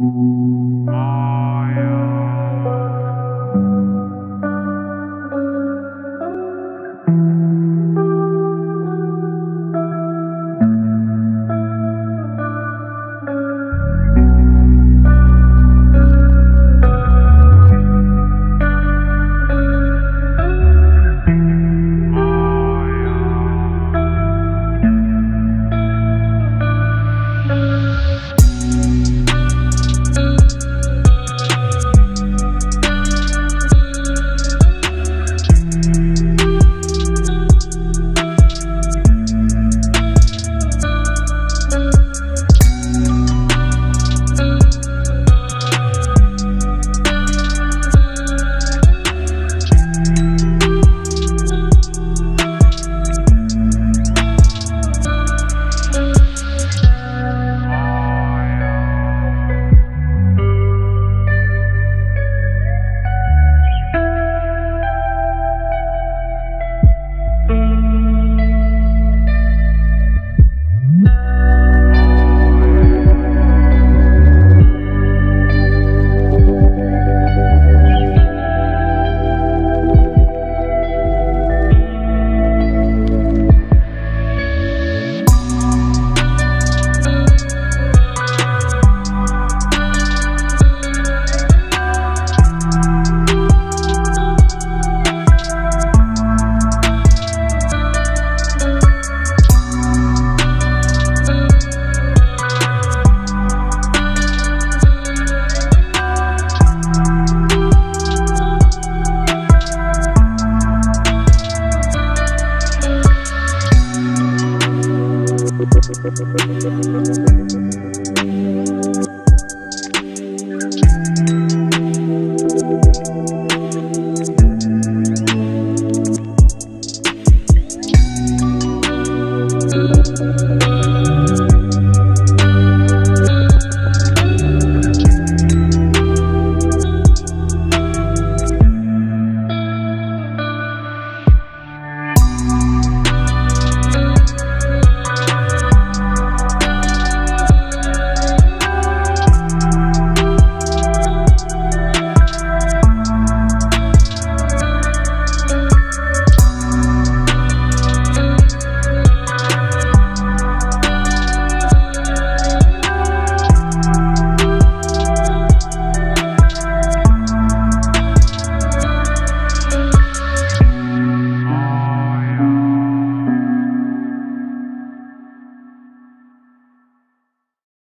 啊。Thank